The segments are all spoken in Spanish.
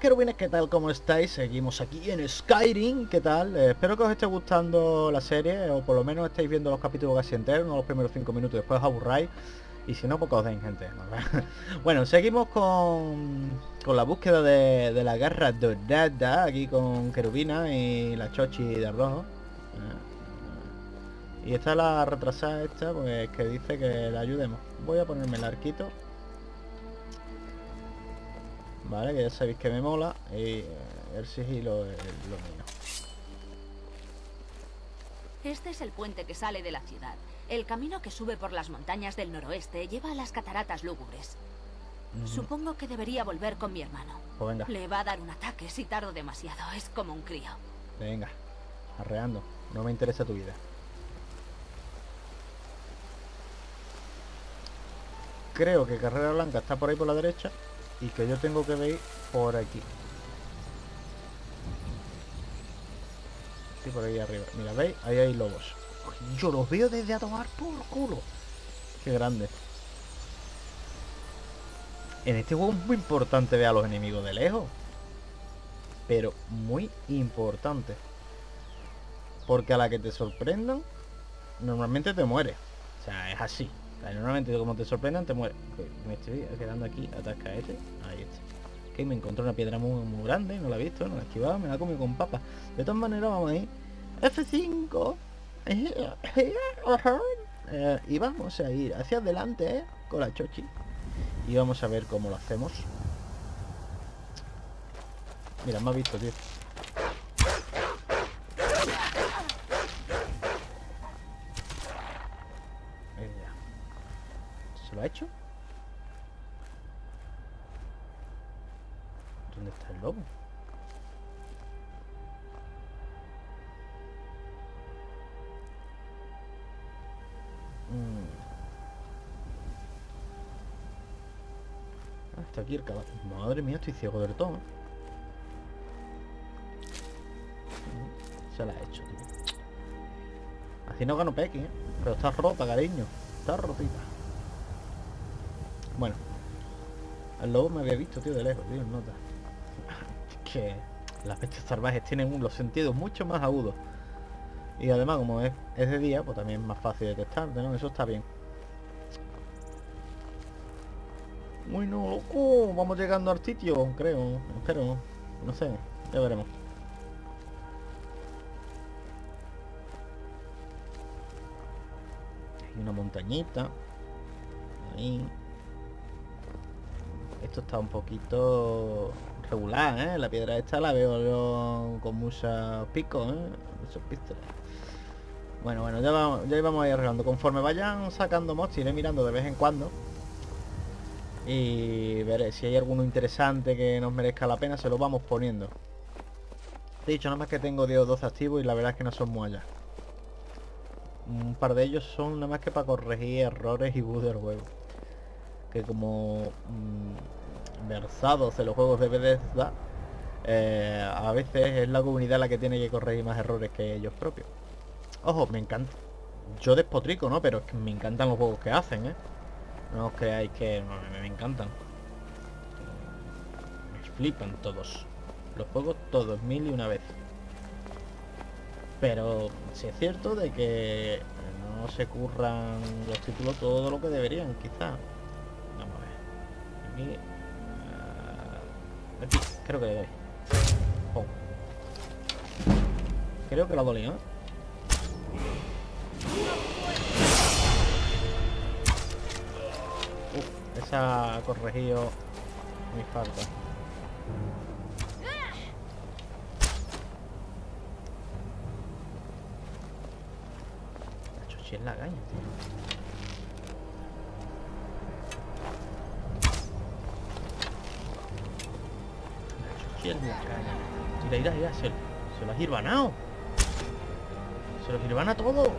Querubines, ¿qué tal? ¿Cómo estáis? Seguimos aquí en Skyrim, ¿qué tal? Eh, espero que os esté gustando la serie o por lo menos estéis viendo los capítulos casi enteros, no los primeros cinco minutos, después os aburráis y si no, pues os den gente. bueno, seguimos con, con la búsqueda de, de la garra dorada aquí con querubina y la chochi de rojo. Eh, y esta la retrasada esta, pues que dice que la ayudemos. Voy a ponerme el arquito Vale, que ya sabéis que me mola y eh, el sigilo es lo mío. Este es el puente que sale de la ciudad. El camino que sube por las montañas del noroeste lleva a las cataratas lúgubres. Supongo que debería volver con mi hermano. Pues venga. Le va a dar un ataque si tardo demasiado. Es como un crío. Venga, arreando. No me interesa tu vida. Creo que Carrera Blanca está por ahí por la derecha y que yo tengo que ver por aquí. Sí, por ahí arriba. Mira, ¿veis? Ahí hay lobos. Yo los veo desde a tomar por culo. Qué grande. En este juego es muy importante ver a los enemigos de lejos. Pero muy importante. Porque a la que te sorprendan, normalmente te muere. O sea, es así. Normalmente como te sorprendan te mueres. Me estoy quedando aquí, atasca este. Ahí está. Que me encontré una piedra muy, muy grande, no la he visto, no la he esquivado, me la he comido con papas. De todas maneras vamos ahí. F5. Eh, y vamos a ir hacia adelante eh, con la chochi. Y vamos a ver cómo lo hacemos. Mira, me ha visto, tío. Ha hecho? ¿Dónde está el lobo? Mm. Está aquí el caballo. Madre mía, estoy ciego del todo. Mm, se la ha hecho, tío. Así no gano Pequi, ¿eh? Pero está rota, cariño. Está rotita. Bueno. Al lobo me había visto, tío, de lejos, tío, nota. que las bestias salvajes tienen los sentidos mucho más agudos. Y además, como es, es de día, pues también es más fácil detectar, ¿no? Eso está bien. Bueno, loco, vamos llegando al sitio, creo. Espero, no sé, ya veremos. Hay una montañita. Ahí. Esto está un poquito regular, ¿eh? La piedra esta la veo con muchos picos, ¿eh? Muchos pistolas. Bueno, bueno, ya vamos, ya íbamos a arreglando. Conforme vayan sacando mods, iré mirando de vez en cuando. Y veré si hay alguno interesante que nos merezca la pena, se lo vamos poniendo. De hecho, nada más que tengo 10 o 12 activos y la verdad es que no son muy allá. Un par de ellos son nada más que para corregir errores y bugs del juego que como mm, versados en los juegos de Bethesda, eh, a veces es la comunidad la que tiene que corregir más errores que ellos propios. Ojo, me encanta. Yo despotrico, ¿no? Pero es que me encantan los juegos que hacen, ¿eh? No os creáis que me, encantan. Me flipan todos. Los juegos todos, mil y una vez. Pero si es cierto de que no se curran los títulos todo lo que deberían, quizá. Ah, aquí. creo que le doy. Oh. Creo que la dolido, ¿eh? Uf, esa ha corregido mi falta. Si es la caña, tío. Mira, mira, mira, se, se lo ha girbanado. Se lo girbana todo.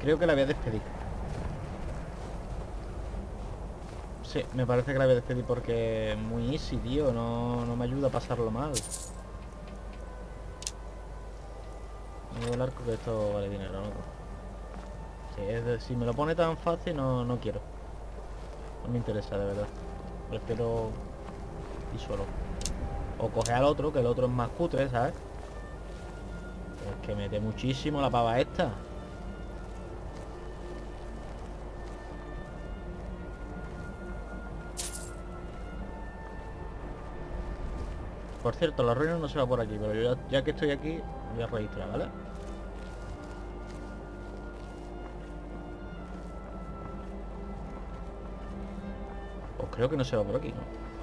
Creo que la voy a despedir. Sí, me parece que la voy a despedir porque es muy easy, tío. No, no me ayuda a pasarlo mal. Me el arco que esto vale dinero, de- si me lo pone tan fácil no, no quiero. No me interesa, de verdad. Prefiero ir solo. O coger al otro, que el otro es más cutre, ¿sabes? Es que mete muchísimo la pava esta. Por cierto, la ruina no se va por aquí, pero yo ya que estoy aquí, voy a registrar, ¿vale? Creo que no se va por aquí, ¿no?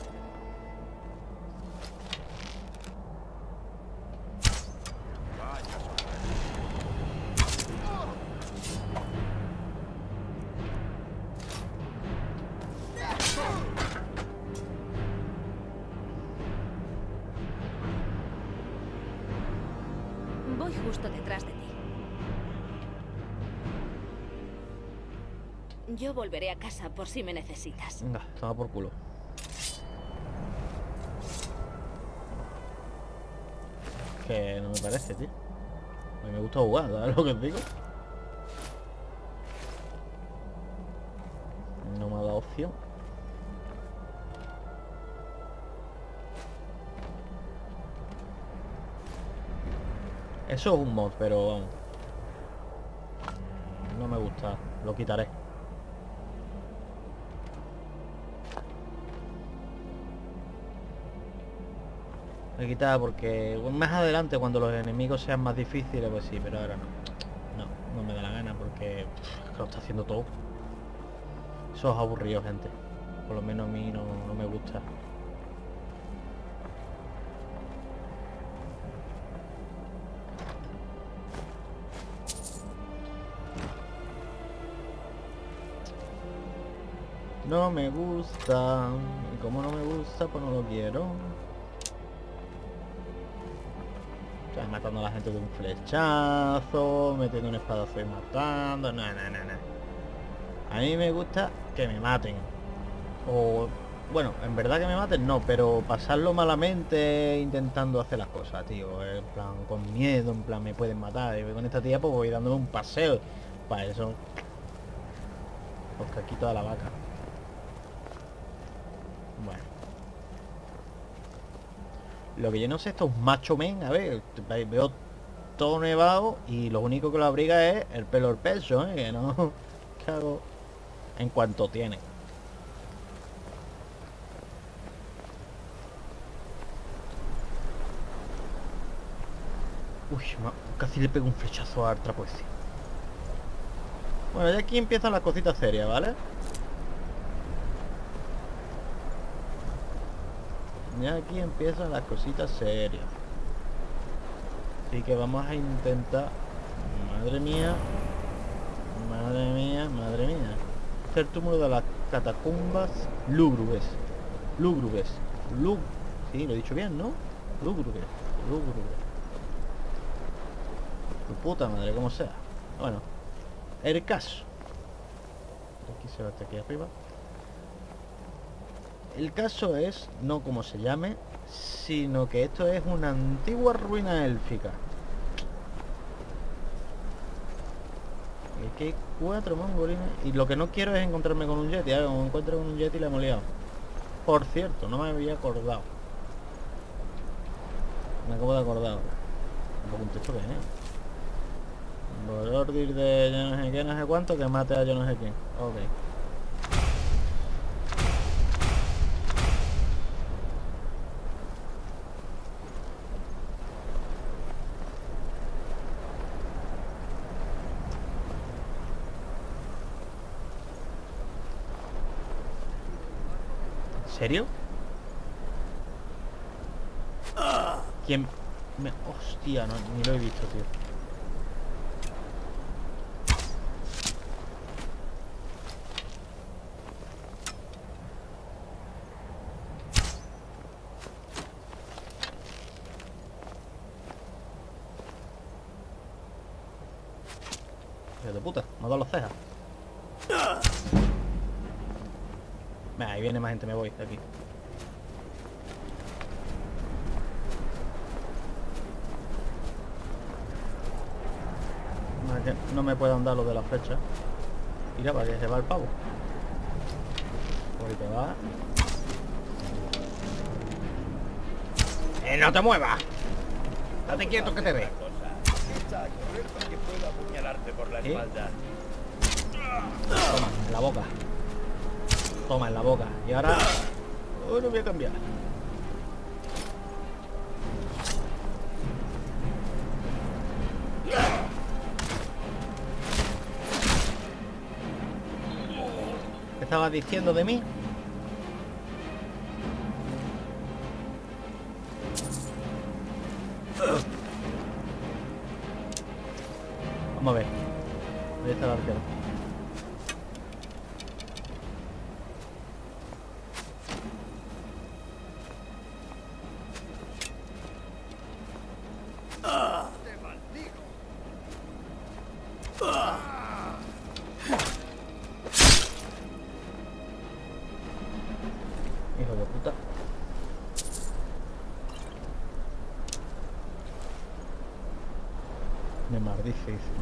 Por si me necesitas. Venga, toma por culo. Que no me parece, tío. A mí me gusta jugar, ¿sabes lo que digo? No me ha dado opción. Eso es un mod, pero vamos. No me gusta, lo quitaré. Lo he quitado porque más adelante cuando los enemigos sean más difíciles, pues sí, pero ahora no. No, no me da la gana porque pff, lo está haciendo todo. Eso es aburrido, gente. Por lo menos a mí no, no me gusta. No me gusta. Y como no me gusta, pues no lo quiero. La gente de un flechazo, metiendo un espadazo y matando. No, no, no, no. A mí me gusta que me maten. O, bueno, en verdad que me maten no, pero pasarlo malamente intentando hacer las cosas, tío. En plan, con miedo, en plan, me pueden matar. Y con esta tía pues voy dándome un paseo. Para eso... Pues que aquí toda la vaca. Bueno. Lo que yo no sé, estos macho men, a ver, ve- veo todo nevado y lo único que lo abriga es el pelo del peso, ¿eh? Que no... ¿Qué hago? En cuanto tiene. Uy, casi le pego un flechazo al trapecio. Bueno, ya aquí empiezan las cositas serias, ¿vale? Ya aquí empiezan las cositas serias. Así que vamos a intentar... Madre mía. Madre mía, madre mía. Este es el túmulo de las catacumbas lúgubres. Lúgubres. Lú... Sí, lo he dicho bien, ¿no? Lúgubres. Lúgubres. Tu puta madre, como sea. Bueno. El caso. Aquí se va hasta aquí arriba. El caso es, no como se llame, sino que esto es una antigua ruina élfica. Aquí hay cuatro mongolines. Y lo que no quiero es encontrarme con un yeti. ¿eh? Como me encuentro con un yeti le hemos liado. Por cierto, no me había acordado. Me acabo de acordar. Un poco un texto que es. Por orden de yo no sé qué, no sé cuánto, que mate a yo no sé quién. Ok. Serio? ¿Quién? Me... Hostia, ni lo he visto, tío. Hijo de puta, me ha dado las cejas. Venga, ahí viene más gente, me voy de aquí. No me puedan dar lo de la flecha. Mira, para que se va el pavo. Por ahí te va. ¡Eh, no te muevas! Date quieto que te ve. ¿Eh? Toma, en la boca. Toma, en la boca. Ahora... Oh, voy a cambiar. ¿Qué estabas diciendo de mí? Vamos a ver. Ahí está el arquero.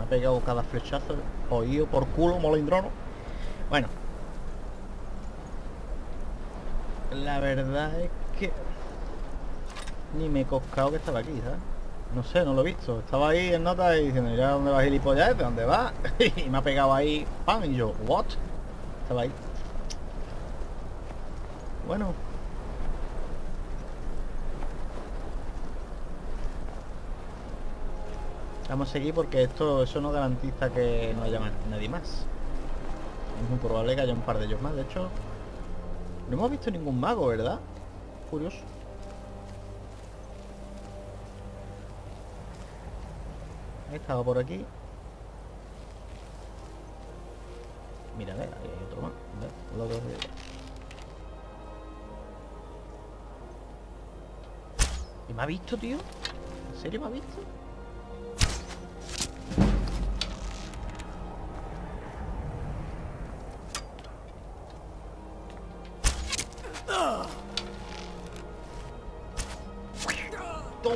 Pegado cada flechazo. Oído por culo, molindrono. Bueno. La verdad es que... Ni me he coscado que estaba aquí, ¿sabes? No sé, no lo he visto. Estaba ahí en nota y diciendo, ya dónde va gilipollas, ¿de dónde va? y me ha pegado ahí, ¡pam! Y yo, ¿what? Estaba ahí. Bueno. Vamos a seguir porque esto eso no garantiza que no haya nadie más. Es muy probable que haya un par de ellos más. De hecho, no hemos visto ningún mago, ¿verdad? Curioso. Estaba por aquí. Mira, a ver, ahí hay otro más. A ver, ¿Y me ha visto, tío? ¿En serio me ha visto?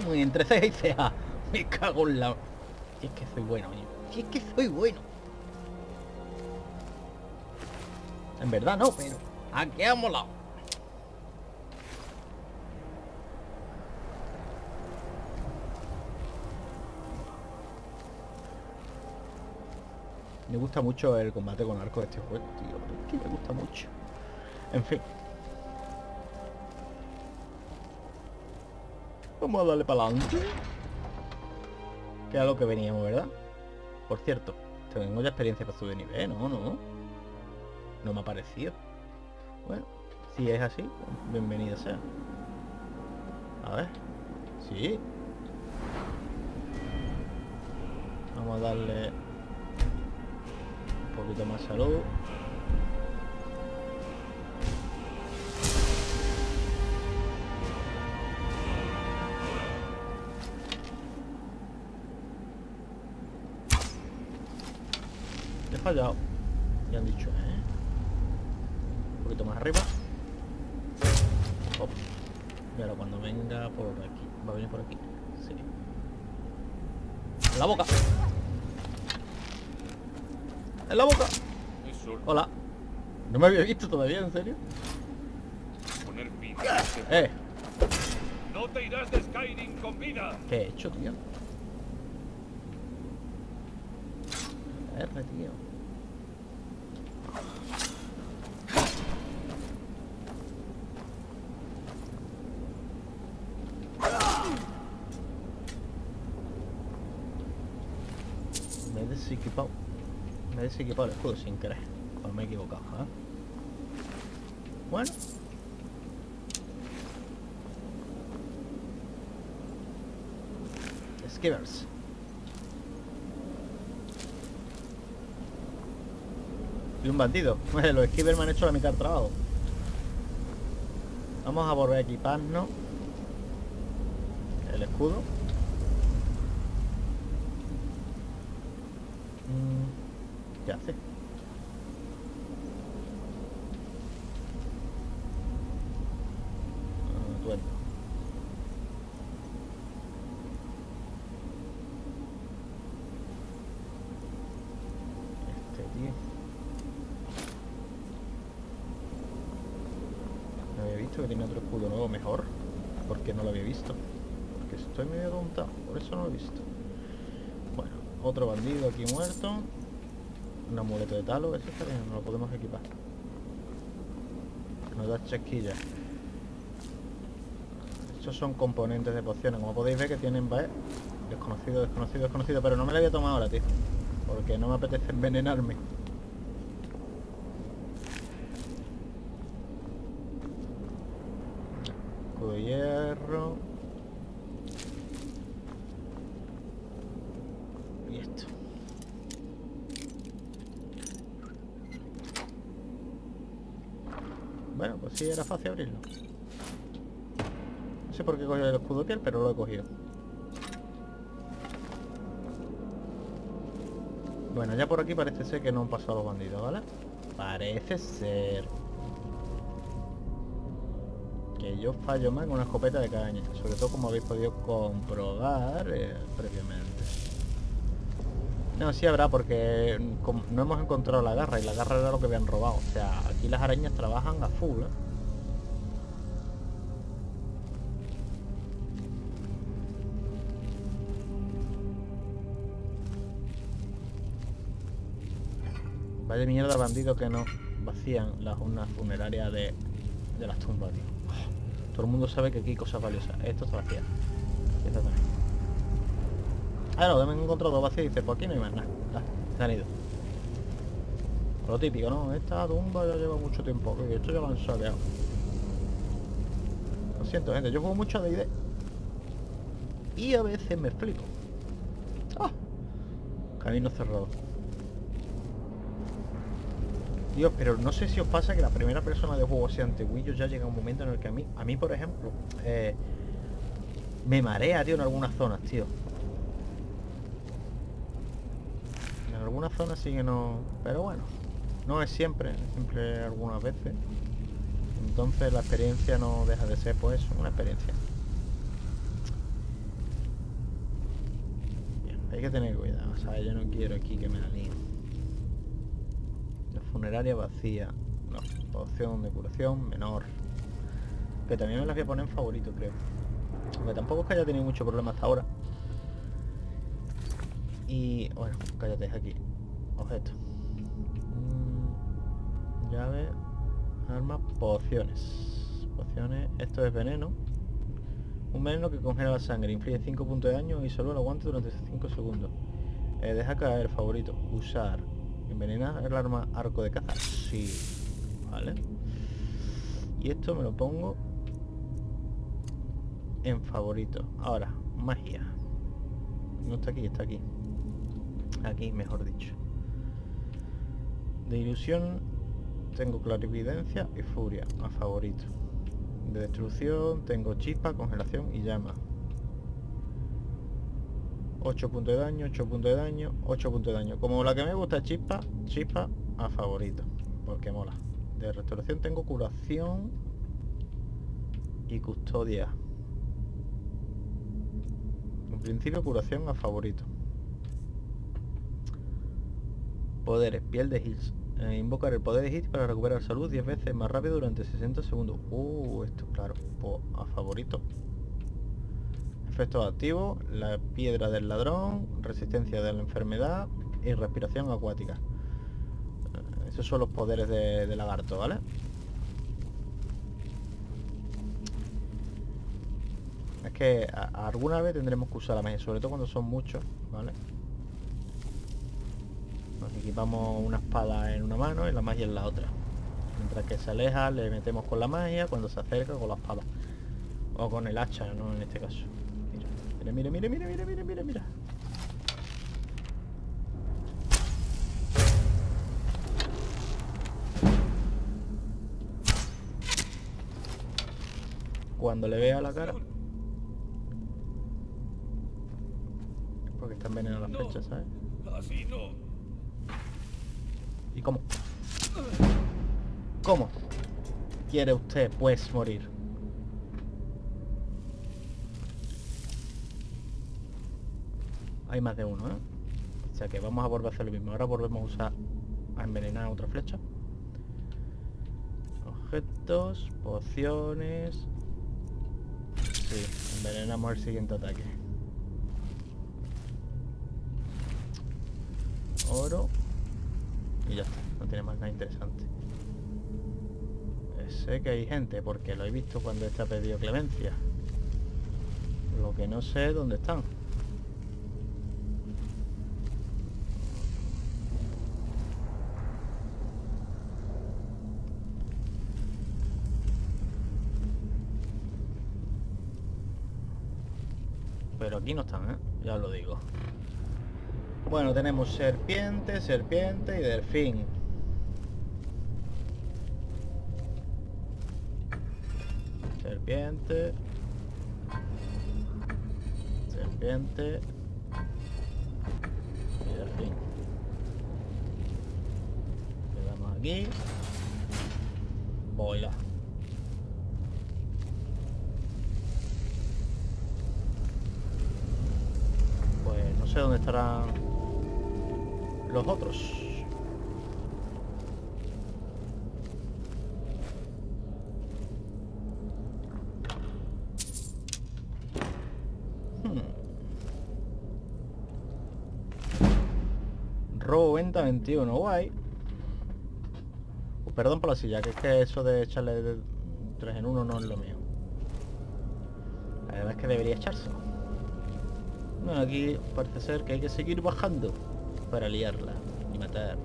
Toma, entre ceja y ceja. Me cago en la... Es que soy bueno, oye. Si es que soy bueno. En verdad no, pero... Aquí ha molado. Me gusta mucho el combate con arco de este juego, tío. Es que me gusta mucho. En fin. Vamos a darle para adelante. Que era lo que veníamos, ¿verdad? Por cierto, tengo ya experiencia para subir nivel, ¿no? No. No me ha parecido. Bueno, si es así, bienvenida sea. A ver. Sí. Vamos a darle un poquito más salud. Fallado. Ya han dicho, ¿eh? Un poquito más arriba. Hop. Y ahora cuando venga por aquí. ¿Va a venir por aquí? Sí. ¡En la boca! ¡En la boca! Hola. No me había visto todavía, ¿en serio? poner fin Eh, ¡No te irás de Skyrim con vida! ¿qué he hecho, tío? R, tío. Me he desequipado. Desequipado el escudo sin querer. Pues me he equivocado, ¿eh? Bueno. Skivers. Y un bandido. Los skivers me han hecho la mitad del trabajo. Vamos a volver a equiparnos. El escudo. Mm, ¿Qué hace? Ah, duende. Que tiene otro escudo nuevo mejor. Porque no lo había visto. Porque estoy medio tontado, por eso no lo he visto. Bueno, otro bandido aquí muerto. Un amuleto de talo, eso está bien, no lo podemos equipar. Nos da chasquilla. Estos son componentes de pociones, como podéis ver que tienen. Desconocido, desconocido, desconocido, pero no me la voy a tomar ahora, tío. Porque no me apetece envenenarme. Escudo hierro. Y esto. Bueno, pues sí, era fácil abrirlo. No sé por qué cogido el escudo piel, pero lo he cogido. Bueno, ya por aquí parece ser que no han pasado los bandidos, ¿vale? Parece ser. Que yo fallo más con una escopeta de caña. Sobre todo como habéis podido comprobar eh, previamente. No, sí habrá porque mm, no hemos encontrado la garra y la garra era lo que habían robado. O sea, aquí las arañas trabajan a full, ¿eh? Vaya mierda bandido que no vacían las urnas funerarias de, de las tumbas, tío. Todo el mundo sabe que aquí hay cosas valiosas. Esto está vacía. Esto también. Ah, no, me he encontrado dos vacías y dice, pues aquí no hay más nada. Ah, se han ido. Lo típico, ¿no? Esta tumba ya lleva mucho tiempo. esto ya lo han saqueado. Lo siento, gente. Yo juego mucho de ID. Y a veces me explico. ¡Ah! Camino cerrado. Dios, pero no sé si os pasa que la primera persona de juego así antiguillo ya llega un momento en el que a mí, a mí por ejemplo, eh, me marea, tío, en algunas zonas, tío. En algunas zonas sí que no... Pero bueno, no es siempre, siempre algunas veces. Entonces la experiencia no deja de ser, pues, una experiencia. Bien, hay que tener cuidado, o sea, yo no quiero aquí que me la. Funeraria vacía. No, poción de curación menor. Que también me las voy a poner en favorito, creo. Aunque tampoco es que haya tenido mucho problema hasta ahora. Y bueno, cállate aquí. Objeto. Mm, llave. Arma. Pociones. Pociones. Esto es veneno. Un veneno que congela la sangre. Inflige 5 puntos de daño y solo lo aguante durante 5 segundos. Eh, deja caer, favorito. Usar. Envenena el arma arco de caza. Sí. Vale. Y esto me lo pongo en favorito. Ahora, magia. No está aquí, está aquí. Aquí, mejor dicho. De ilusión tengo clarividencia y furia a favorito. De destrucción tengo chispa, congelación y llama. 8 puntos de daño, 8 puntos de daño, 8 puntos de daño. Como la que me gusta chispa, chispa a favorito. Porque mola. De restauración tengo curación y custodia. En principio curación a favorito. Poderes, piel de Hills. Eh, invocar el poder de Hit para recuperar salud 10 veces más rápido durante 60 segundos. Uh, esto claro, pues a favorito. Efectos activos, la piedra del ladrón, resistencia de la enfermedad y respiración acuática. Eh, Esos son los poderes de, de lagarto, ¿vale? Es que alguna vez tendremos que usar la magia, sobre todo cuando son muchos, ¿vale? Nos equipamos una espada en una mano y la magia en la otra. Mientras que se aleja le metemos con la magia, cuando se acerca con la espada. O con el hacha, ¿no? En este caso. Mira, mira, mira, mira, mira, mira, mira, mira. Cuando le vea la cara. Porque está envenenada la No. flecha, ¿sabes? Así no. ¿Y cómo? ¿Cómo? ¿Quiere usted, pues, morir? Hay más de uno, ¿eh? O sea que vamos a volver a hacer lo mismo. Ahora volvemos a usar... A envenenar otra flecha. objetos, pociones. Sí, envenenamos el siguiente ataque. Oro. Y ya está, no tiene más nada interesante. Sé que hay gente porque lo he visto cuando está pedido clemencia. Lo que no sé es dónde están. Pero aquí no están, ¿eh? Ya lo digo. Bueno, tenemos serpiente, serpiente y delfín. Serpiente. Serpiente. Y delfín. Le damos aquí. Boila. Pues no sé dónde estarán los otros. Hmm. Robo venta 21, guay. Oh, perdón por la silla, que es que eso de echarle de 3 en 1 no es lo mío. La verdad es que debería echarse. Bueno, aquí parece ser que hay que seguir bajando para liarla y matar.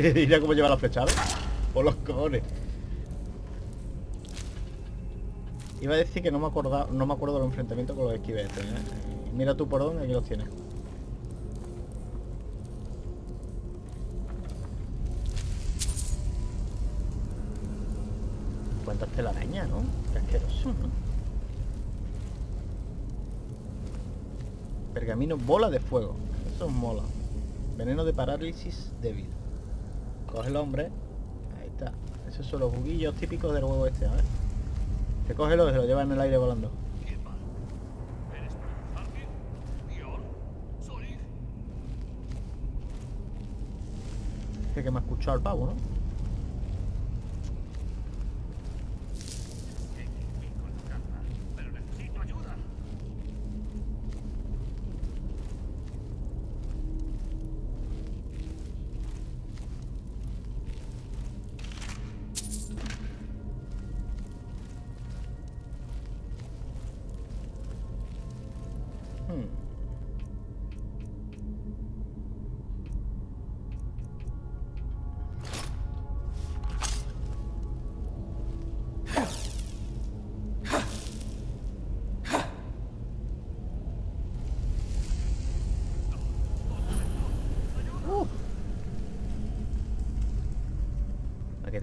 Mira cómo lleva la flechada. Por los cojones. Iba a decir que no me acordaba, no me acuerdo del enfrentamiento con los esquives. este, ¿eh? Mira tú por dónde, aquí los tienes. Cuántas telarañas, ¿no? Qué asqueroso, ¿no? Pergamino bola de fuego. Eso mola. Veneno de parálisis débil. Coge el hombre. Ahí está. Esos son los juguillos típicos del huevo este, a ver. Que cógelo y se lo lleva en el aire volando. ¿Solid? Dice que me ha escuchado el pavo, ¿no?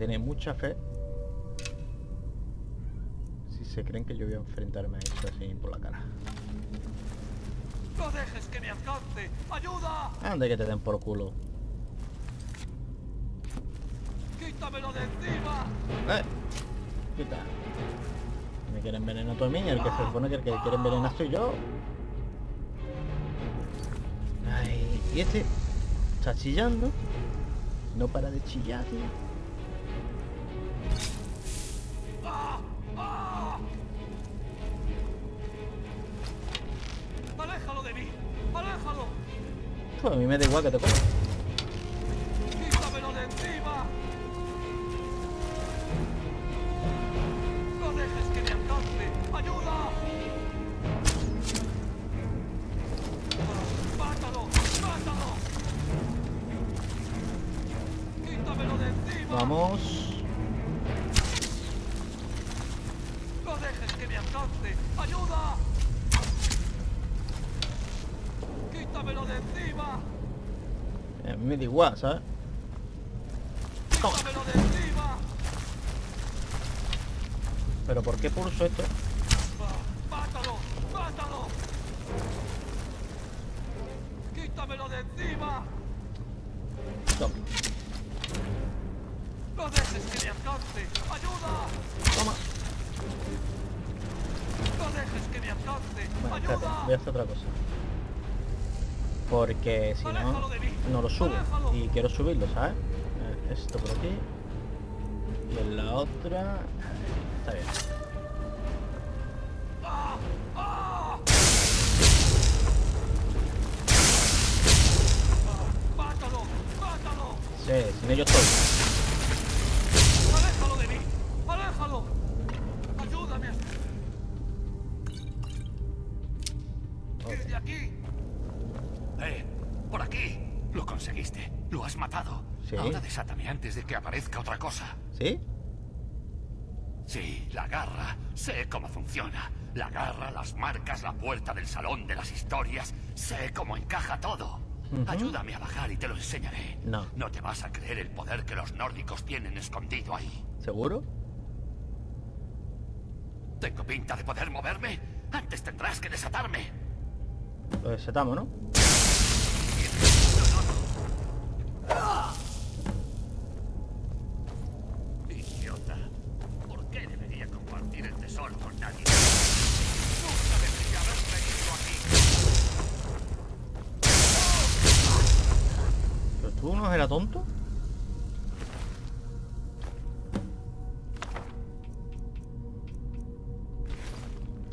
Tiene mucha fe. Si se creen que yo voy a enfrentarme a eso así por la cara. ¡No dejes que me alcance! ¡Ayuda! Anda que te den por culo. ¡Quítamelo de encima! ¡Eh! Quita. Me quieren envenenar tú a mí, el que se supone que el que quiere envenenar soy yo. Ay, y este está chillando. No para de chillar, tío. Mí me da igual que te coja. ¡Quítamelo de encima! ¡No dejes que me alcance! ¡Ayuda! ¡Mátalo! ¡Mátalo! ¡Quítamelo de encima! Vamos. ¡No dejes que me alcance! ¡Ayuda! ¡Quítamelo de encima! Eh, A mí me da igual, ¿sabes? ¡Quítamelo de encima! ¿Pero por qué pulso esto? Quiero subirlo, ¿sabes? Eh, Esto por aquí. Y en la otra... Está bien. Cosa. ¿Sí? Sí, la garra. Sé cómo funciona. La garra, las marcas, la puerta del salón de las historias. Sé cómo encaja todo. Ayúdame a bajar y te lo enseñaré. No. No te vas a creer el poder que los nórdicos tienen escondido ahí. ¿Seguro? ¿Tengo pinta de poder moverme? Antes tendrás que desatarme. Lo desatamos, ¿no? ¿Pero tú no eras tonto?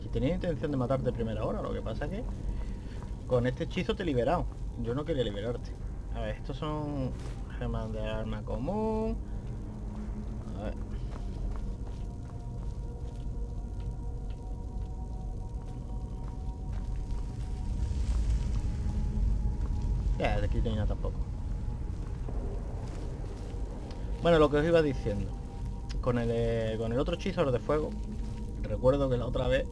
Si tenías intención de matarte primera hora, lo que pasa que con este hechizo te he liberado. Yo no quería liberarte. A ver, estos son gemas de arma común. A ver. Ya, de aquí nada tampoco. Bueno, lo que os iba diciendo. Con el, eh, con el otro hechizo, de fuego. Recuerdo que la otra vez...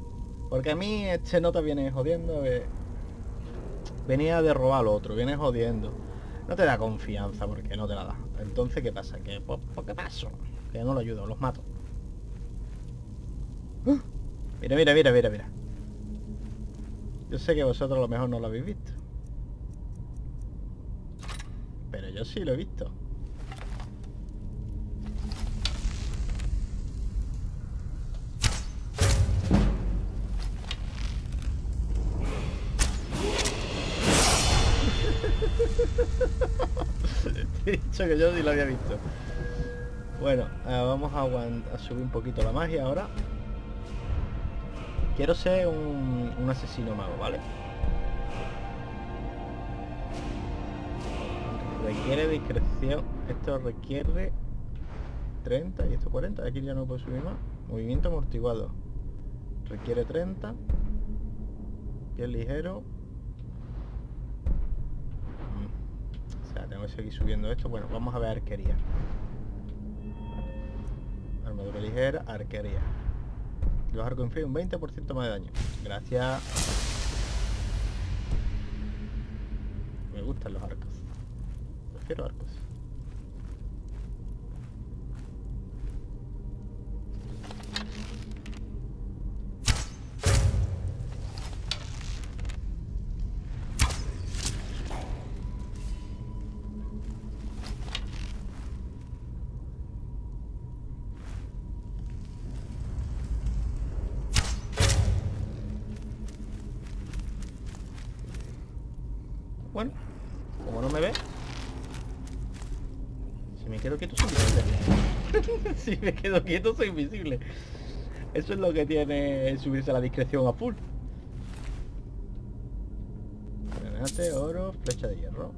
Porque a mí este nota viene jodiendo. eh, venía de robar al otro, viene jodiendo. No te da confianza porque no te la da. Entonces, ¿qué pasa? Que, pues, pues, ¿qué paso? Que no lo ayudo, los mato. ¡Ah! Mira, mira, mira, mira, mira. Yo sé que vosotros a lo mejor no lo habéis visto. Pero yo sí lo he visto. Que yo sí lo había visto. Bueno, ah, vamos a, subir un poquito la magia ahora. Quiero ser un, asesino mago, ¿vale? Requiere discreción. Esto requiere 30 y esto 40. Aquí ya no puedo subir más. Movimiento amortiguado. Requiere 30. Piel ligero. Sea, tengo que seguir subiendo esto. Bueno, vamos a ver arquería. Armadura ligera, arquería. Los arcos infligen un 20% más de daño. Gracias. Me gustan los arcos. Prefiero arcos. Quedo quieto soy invisible. si me quedo quieto soy invisible. Eso es lo que tiene subirse a la discreción a full. Granate, oro, flecha de hierro.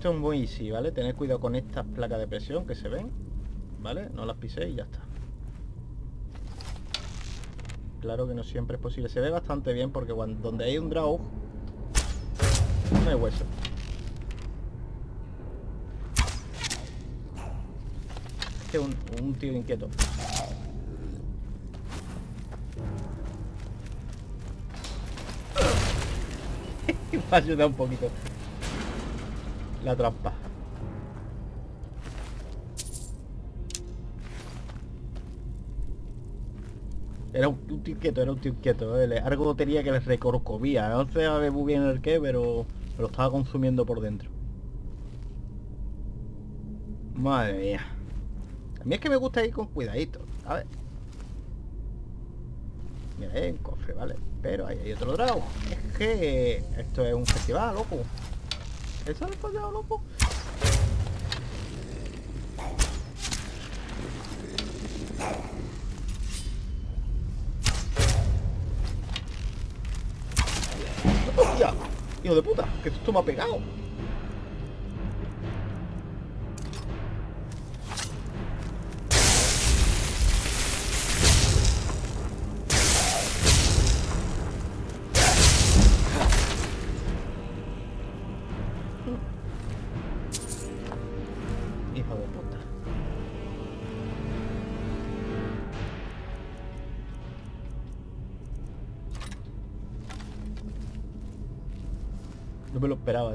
esto es un buen easy, ¿vale? Tened cuidado con estas placas de presión que se ven, ¿vale? No las piséis y ya está. Claro que no siempre es posible. Se ve bastante bien porque cuando, donde hay un draw, no hay hueso. Este es un, un tío inquieto. Me ha ayudado un poquito. La trampa. Era un, un tío inquieto, era un. ¿eh? Algo tenía que les recorcovía. No a ver muy bien el qué, pero lo estaba consumiendo por dentro. Madre mía. A mí es que me gusta ir con cuidadito, ¿sabes? Mira, hay un cofre, ¿vale? Pero ahí hay otro dragón. Es que esto es un festival, loco. ¿Eso es festival, loco? ¡Hostia! ¡Hijo de puta! ¡Que esto me ha pegado!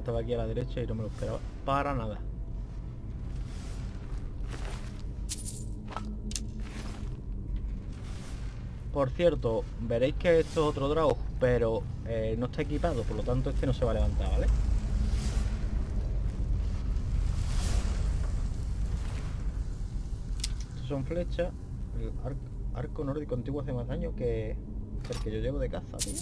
Estaba aquí a la derecha y no me lo esperaba para nada. Por cierto, veréis que esto es otro drago, pero eh, no está equipado, por lo tanto este no se va a levantar, ¿vale? Estos son flechas. El ar- arco nórdico antiguo hace más daño que el que yo llevo de caza, tío.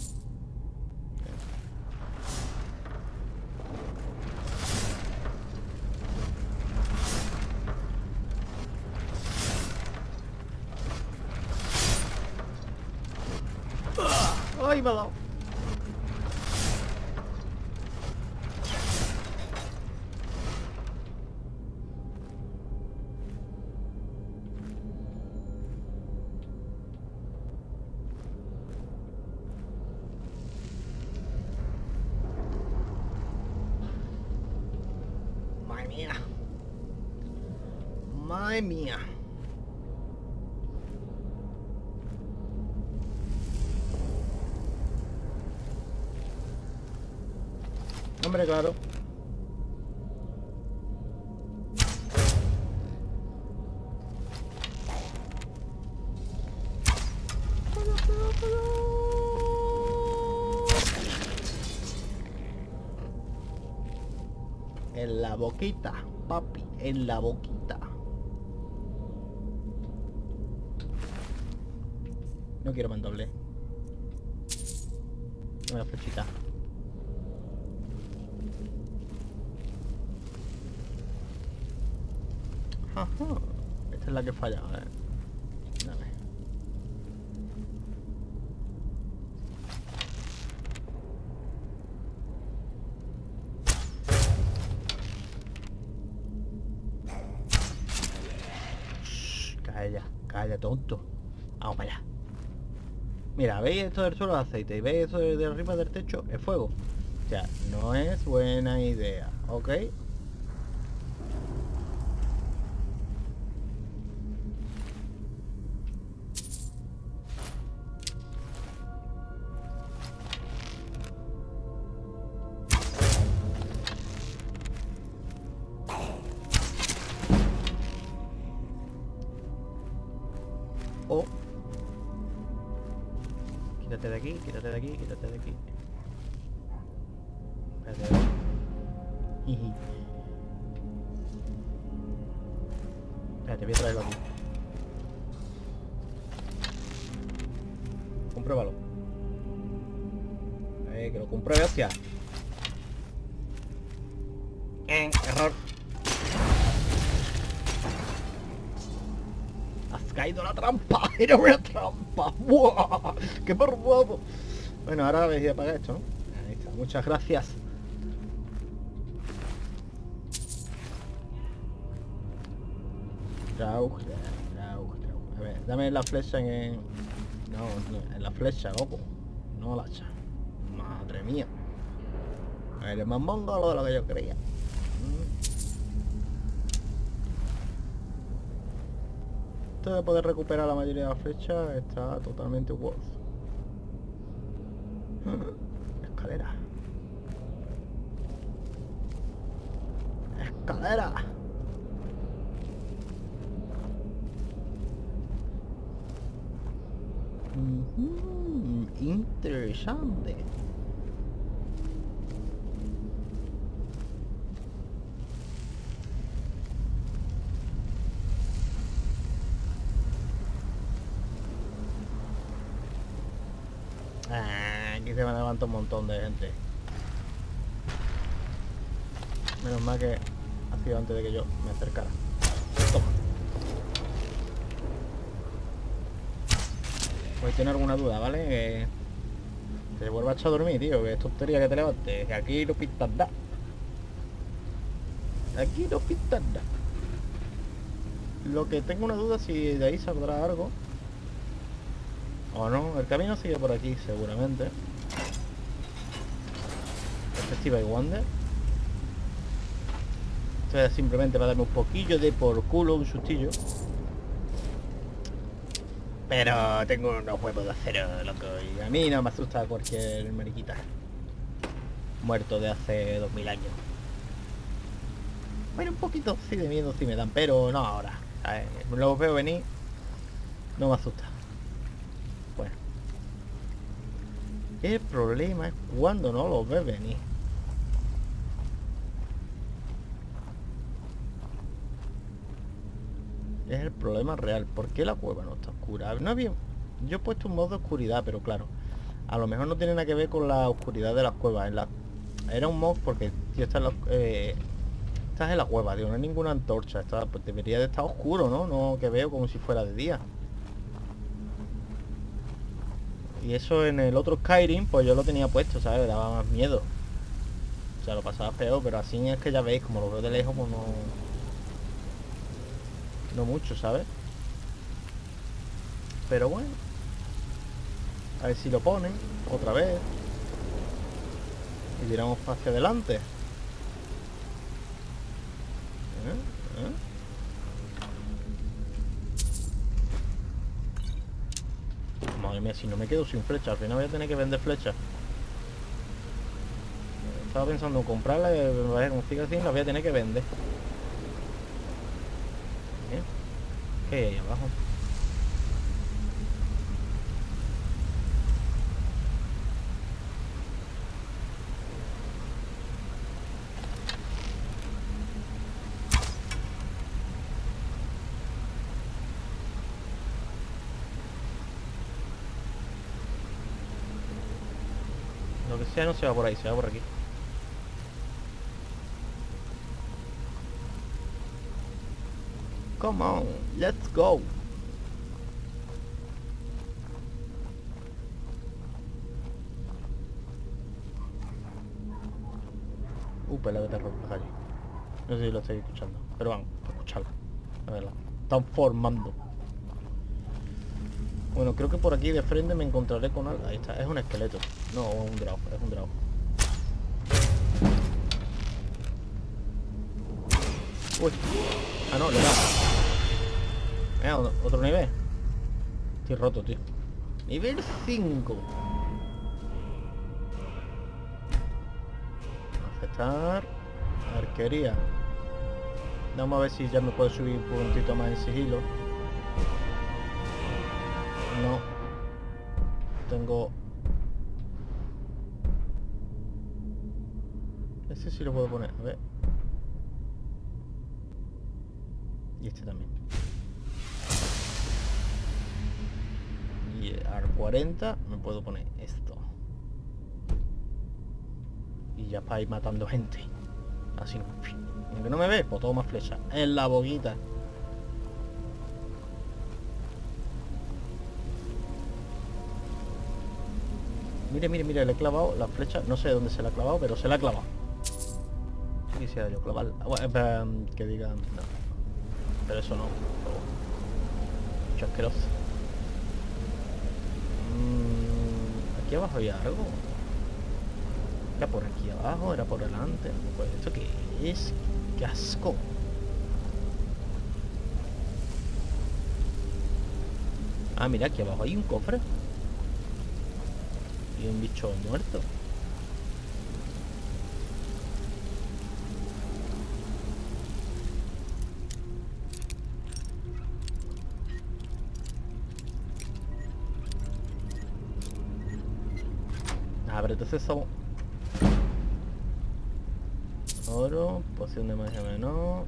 En la boquita, papi, en la boquita. No quiero mandoble. Dame la flechita. Ajá. Esta es la que eh. Tonto. Vamos para allá. Mira, ¿veis esto del suelo de aceite? ¿Y veis eso de, arriba del techo? Es fuego. O sea, no es buena idea, ¿ok? Espérate, voy a traerlo aquí. Compruébalo. Eh, que lo compruebe, hostia. Eh, error. Has caído la trampa. Era una trampa. ¡Buah! ¡Qué perruado! Bueno, ahora voy a apagar esto, ¿no? Ahí está. Muchas gracias. Dame la flecha en... el- No, en la flecha, loco. No la hacha. Madre mía. Eres más mongolo de lo que yo creía. Esto de poder recuperar la mayoría de las flechas está totalmente worth. Escalera. Escalera. Ujú, Interesante. Ah, aquí se me levanta un montón de gente. Menos mal que ha sido antes de que yo me acercara. Toma. Pues tiene alguna duda, ¿vale? Que te vuelva a echar a dormir, tío. Que es tontería que te levantes. Que aquí no pintas nada. Aquí no pintas nada. Lo que tengo una duda si de ahí saldrá algo. O no, el camino sigue por aquí seguramente. Efectiva y Wonder. Esto es simplemente para darme un poquillo de por culo, un sustillo. Pero tengo unos huevos de acero, loco, y a mí no me asusta cualquier mariquita. Muerto de hace 2000 años. Bueno, un poquito sí de miedo sí me dan, pero no ahora. ¿sabes? Los veo venir, no me asusta. Bueno. El problema es cuando no los ves venir. Es el problema real. ¿Por qué la cueva no está oscura? No había... Yo he puesto un modo de oscuridad, pero claro. A lo mejor no tiene nada que ver con la oscuridad de las cuevas. En la... Era un mod porque, tío, está en la... eh, Estás en la cueva, tío. No hay ninguna antorcha. Está... Pues debería de estar oscuro, ¿no? No que veo como si fuera de día. Y eso en el otro Skyrim, pues yo lo tenía puesto, ¿sabes? Daba más miedo. O sea, lo pasaba feo, pero así es que ya veis, como lo veo de lejos, pues no... No mucho, ¿sabes? Pero bueno. A ver si lo ponen otra vez. Y tiramos hacia adelante. ¿Eh? ¿Eh? Madre mía, si no me quedo sin flecha, al final voy a tener que vender flechas. Estaba pensando en comprarla y vaya, como siga así, la voy a tener que vender. Bien. ¿Qué hay ahí abajo? Lo que sea no se va por ahí, se va por aquí. Come on, let's go. Uh, pelea de terror por allí. No sé si lo estáis escuchando, pero van, escucharlo. A verla. Están formando. Bueno, creo que por aquí de frente me encontraré con algo. Ahí está, es un esqueleto. No, un drago, es un drago. Uy. Ah, no, le da. Mira, otro- nivel. Estoy roto, tío. Nivel 5. Aceptar. Arquería. Vamos a ver si ya me puedo subir un puntito más en sigilo. No. Tengo... Ese sí lo puedo poner, a ver. Y este también. 40 me puedo poner esto. Y ya para ir matando gente. Así no. Aunque no me ve, pues todo más flecha. En la boquita. Mire, mire, mire, le he clavado la flecha. No sé dónde se la ha clavado, pero se la ha clavado. Si quisiera yo clavar. ah, bueno, que digan. Pero eso no. pero bueno. Aquí abajo había algo. Era por aquí abajo, era por delante. Pues esto qué es. Qué asco. Ah, mira, aquí abajo hay un cofre. Y un bicho muerto. Somos... Oro, poción de magia menor.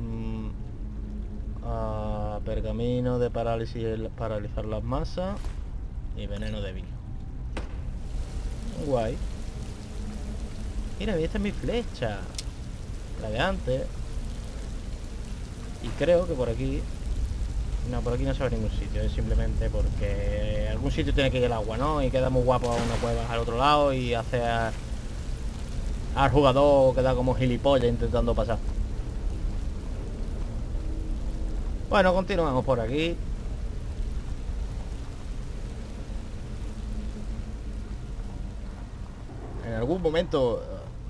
mm, ah, pergamino de parálisis paralizar las masas. Y veneno débil. Guay. Mira, esta es mi flecha. La de antes. Y creo que por aquí... No, por aquí no se va ningún sitio. Es simplemente porque algún sitio tiene que ir el agua, ¿no? Y queda muy guapo a una cueva al otro lado y hace al jugador queda como gilipollas intentando pasar. Bueno, continuamos por aquí. En algún momento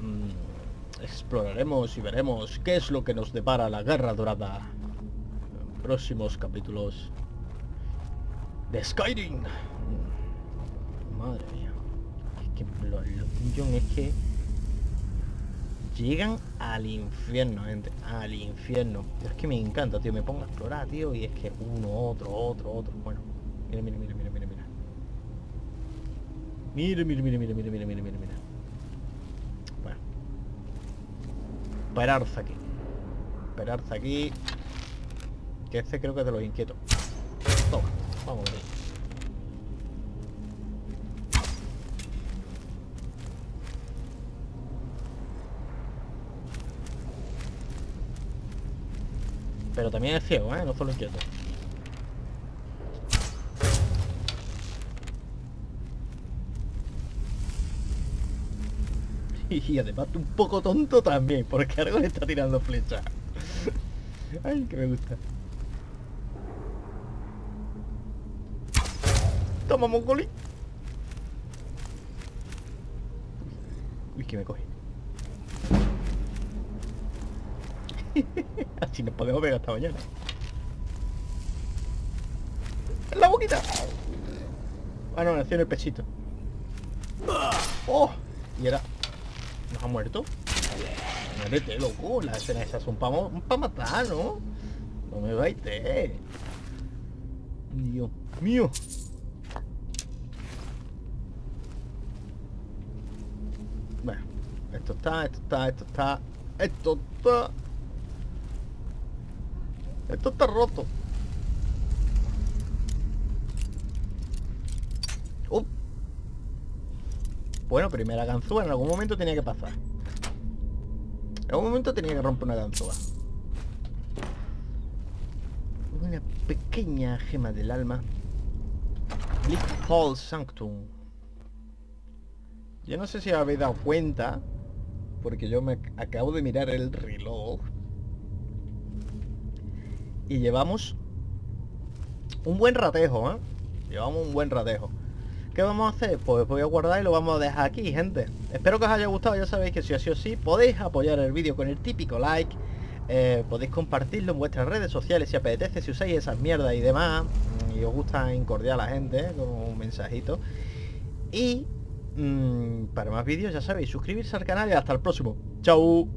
mm, exploraremos y veremos qué es lo que nos depara la guerra dorada. Próximos capítulos de Skyrim. Madre mía. Es que los, los es que llegan al infierno, gente. Al infierno. Es que me encanta, tío. Me pongo a explorar, tío. Y es que uno, otro, otro, otro. Bueno. Mira, mira, mira, mira, mira, mira. Mira, mira, mira, mira, mira, mira, mira, mira, mira. Bueno. Esperarse aquí. Esperarse aquí. Que este creo que es de los inquietos. Toma, vamos a ver. Pero también es ciego, ¿eh? No solo inquieto. Y además un poco tonto también, porque algo le está tirando flecha. Ay, que me gusta. Toma, Mongoli. Uy, que me coge. Así nos podemos ver hasta mañana. ¡En la boquita! Ah, no, nació en el pechito. ¡Oh! Y era... ¿Nos ha muerto? Muérete, loco. Las escenas esas son para pa matar, ¿no? No me baite. Dios mío. Bueno, esto está, esto está, esto está, esto está. Esto está roto. Uh. Bueno, primera ganzúa, en algún momento tenía que pasar. En algún momento tenía que romper una ganzúa. Una pequeña gema del alma. Bleak Fall Sanctum. Yo no sé si habéis dado cuenta, porque yo me acabo de mirar el reloj. Y llevamos un buen ratejo, ¿eh? Llevamos un buen ratejo. ¿Qué vamos a hacer? Pues voy a guardar y lo vamos a dejar aquí, gente. Espero que os haya gustado. Ya sabéis que si así o sí podéis apoyar el vídeo con el típico like. eh, podéis compartirlo en vuestras redes sociales si apetece, si usáis esas mierdas y demás. Y os gusta incordiar a la gente ¿eh? con un mensajito. Y para más vídeos ya sabéis, suscribirse al canal y hasta el próximo. Chao.